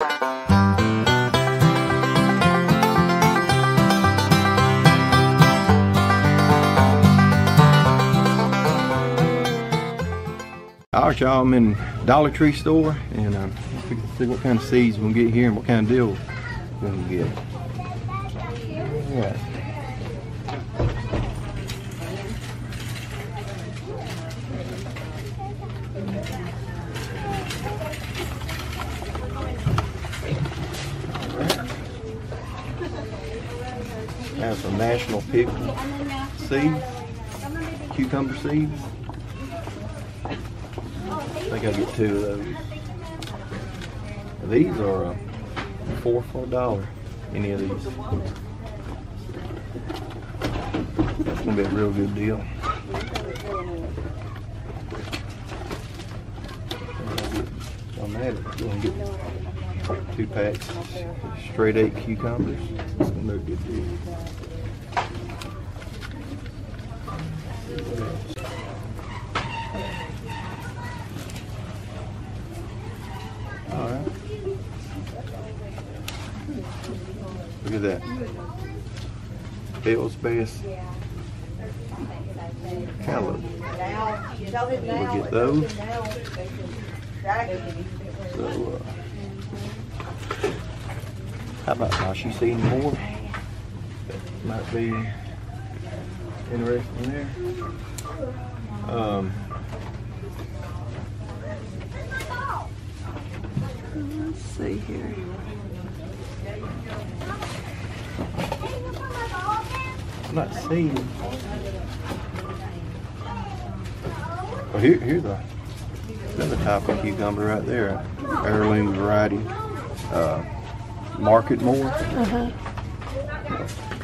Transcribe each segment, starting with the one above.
All right, y'all, I'm in Dollar Tree store and we can see what kind of seeds we'll get here and what kind of deal we'll get. All right. Some national pickle seeds, cucumber seeds. I think I'll get two of those. These are uh, four for a dollar. Any of these. That's gonna be a real good deal. On that, gonna get two packs straight eight cucumbers. That's gonna be a good deal. All right. Look at that. Hale's Best cantaloupe. We'll get those. So, uh, how about now? She see any more? Might be interesting there. Um, Let's see here. I'm not seeing. Oh, here, here's a another type of cucumber right there. Heirloom variety. Uh, Marketmore. Uh-huh.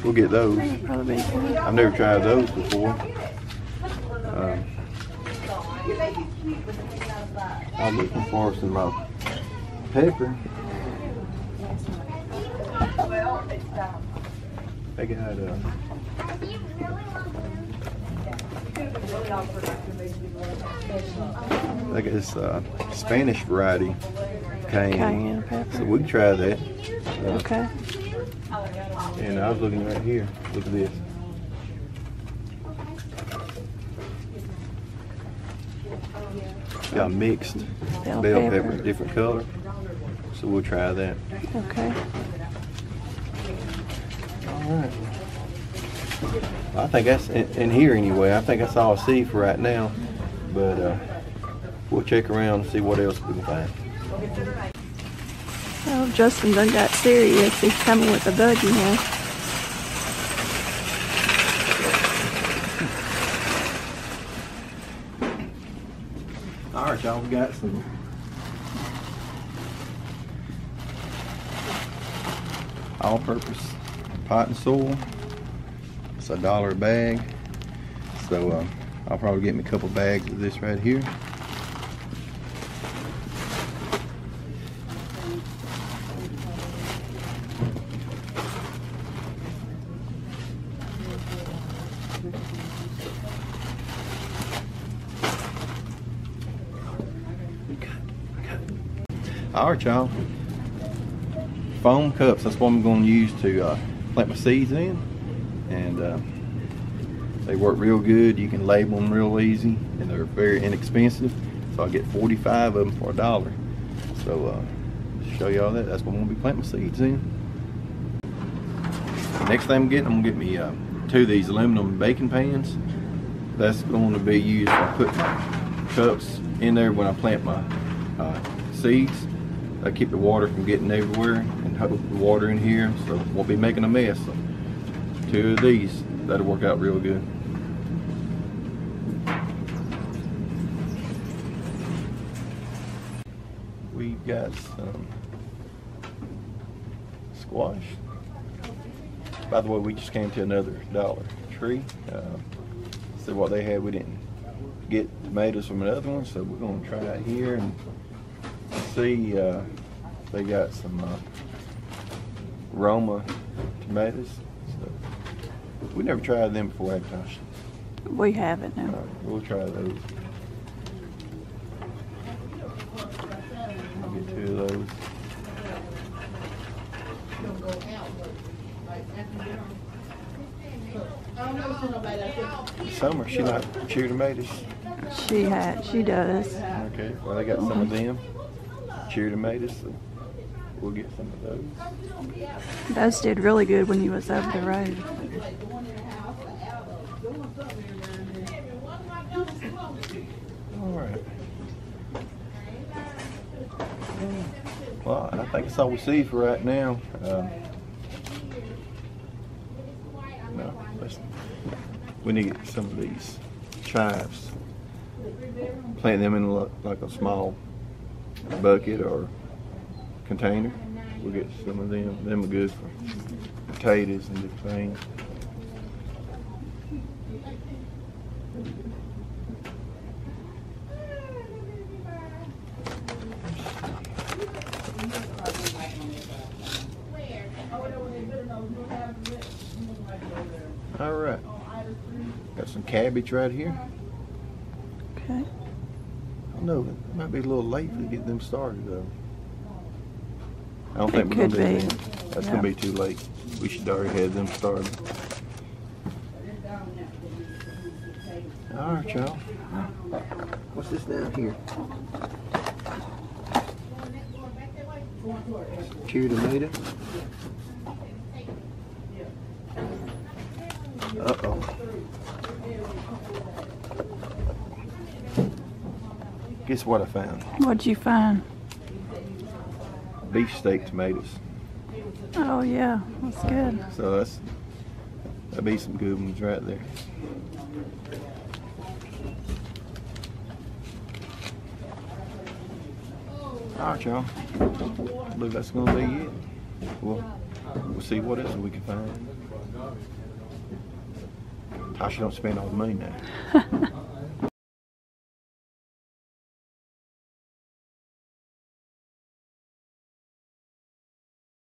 We'll get those. Probably be good. I've never tried those before. Um, I'm looking for some uh, pepper. They got uh, I guess uh, Spanish variety cayenne. Cayenne pepper. So we can try that. Uh, Okay. And I was looking right here. Look at this. Got mixed Bell bell pepper. pepper, different color. So we'll try that. Okay. All right. I think that's in, in here anyway. I think that's all I see for right now. But uh, we'll check around and see what else we can find. Well, Justin done got serious. He's coming with a buggy now. All right, y'all. We got some. All-purpose pot and soil. It's a dollar a bag. So uh, I'll probably get me a couple bags of this right here. All right, y'all. Foam cups. That's what I'm going to use to uh, plant my seeds in, and uh, they work real good. You can label them real easy, and they're very inexpensive. So I get 45 of them for a dollar. So uh, show y'all that. That's what I'm going to be planting my seeds in. Next thing I'm getting, I'm going to get me uh, two of these aluminum baking pans. That's going to be used to put my cups in there when I plant my uh, seeds. I keep the water from getting everywhere and hold the water in here so won't be making a mess. So two of these, that'll work out real good. We've got some squash. By the way, we just came to another Dollar Tree. Uh, see what they had. We didn't get tomatoes from another one, so we're gonna try it here and see. Uh, they got some uh, Roma tomatoes. So we never tried them before, have we, Tosh? We have it All now. right, we'll try those. I'll get two of those. Summer, she like cherry tomatoes. She had, she does. Okay, well, they got some of them. Cherry tomatoes, so we'll get some of those. Those did really good when you was over the road. All right. Well, I think that's all we see for right now. Um, no, we need some of these chives. Plant them in like a small bucket or container. We'll get some of them. Them are good for potatoes and different things. All right. Got some cabbage right here. Okay. I don't know, it might be a little late to get them started though. I don't It think we're gonna could do be, that. That's yeah. gonna be too late. We should already have them started. All right, y'all. What's this down here? Cherry tomato. Uh-oh. Guess what I found? What'd you find? Beef steak tomatoes. Oh yeah, that's good. So that's that'd be some good ones right there. All right, y'all. I believe that's gonna be it. We'll, we'll see what else we can find. I should don't spend all the money now.